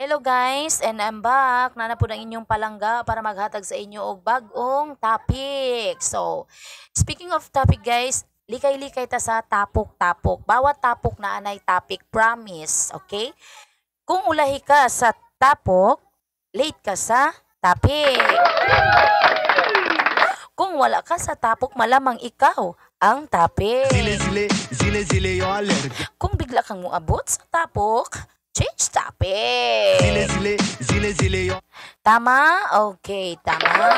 Hello guys, and I'm back. Nana po ng inyong palangga para maghatag sa inyo og bagong topic. So, speaking of topic guys, likay-likay ta sa tapok-tapok. Bawat tapok na anay topic, promise, okay? Kung ulahi ka sa tapok, late ka sa topic. Kung wala ka sa tapok, malamang ikaw ang topic. Zile, zile, zile, zile. Kung bigla kang muabot sa tapok, change topic. Zile, zile, zile, zile, yo. Tama? Okay, tama.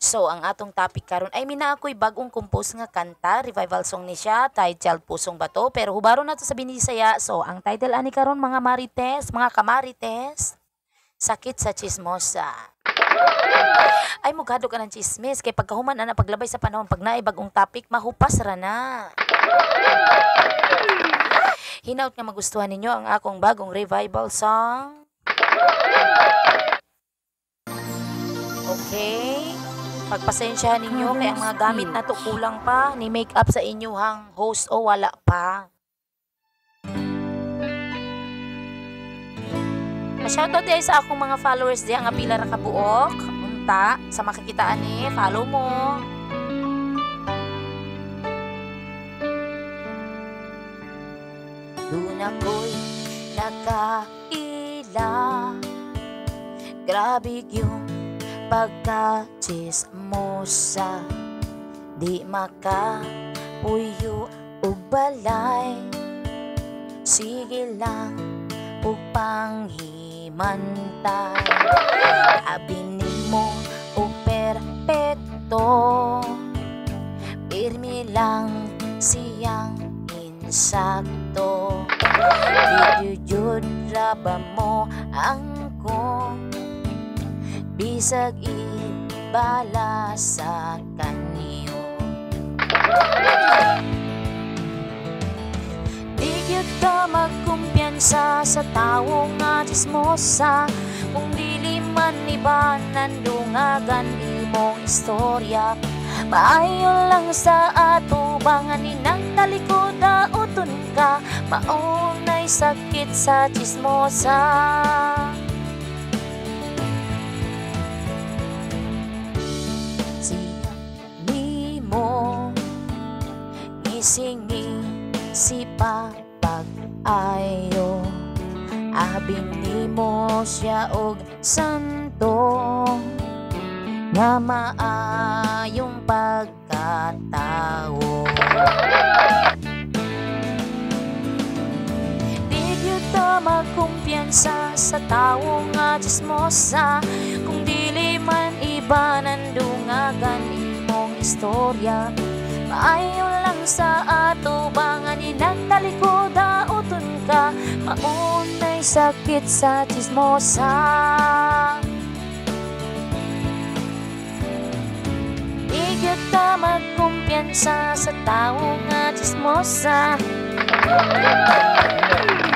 So, ang atong topic karon ay mina ako'y bagong compose nga kanta, revival song ni siya, titled Pusong Bato, pero hubaro na to sa Binisaya. So, ang title ani karon mga marites, mga kamarites, Sakit sa Chismosa. Ay, mugado ka ng chismis. Kay pagkahuman na paglabay sa panahon, pag naay bagong topic, mahupas ra na. Hinaut nga magustuhan ninyo ang akong bagong revival song. Okay. Pagpasensyahan ninyo kay ang mga gamit na to kulang pa ni make up sa inyong host o wala pa. Ma-shoutout din sa akong mga followers diya nga pila ra ka buok. Unta sa makikitaan ni follow mo. Ako'y nakaila. Grabe yung pagkachismosa Di makapuyo og balay. Sige lang ug panghimantay Abi nimo og perpekto Pirmi lang siyang insakto Di jud raba mo ang ko Bisag ibala sa kanyo? Di gyud ka magkumpiyansa sa tawo nga chismosa. Kung dili man iba nandungagan imong istorya. Maayo lang sa ato bangan ninang talikod uton ka Maunay sakit sa chismosa. Siya ni mo Isingi si papag-ayo Abing ni mo siya og santo Nga maayong pagkatao ta magkumpiyansa sa tawo nga chismosa. Kung dili man iba nandungagan imong istorya. Maayo lang sa ato bangan inagtalikod uton ka Maunay sakit sa chismosa. Igyot ka magkumpiyansa sa tao nga chismosa. Di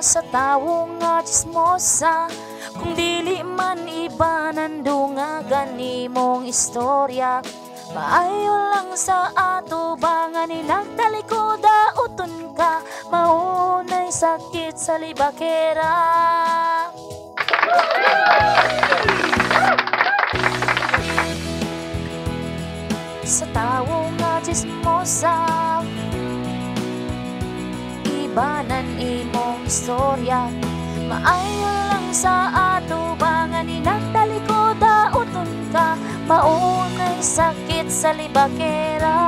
sa tao nga chismosa. Kung dili man iba nandungagan imong istorya. Maayo lang sa ato bangan nilang uton ka Maunay sakit sa libakera. Sa tao nga chismosa ibanan imong istorya. Maayo lang sa ato bangan inagtalikod uton ka Maunay sakit sa libakera.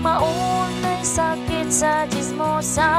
Maunay sakit sa chismosa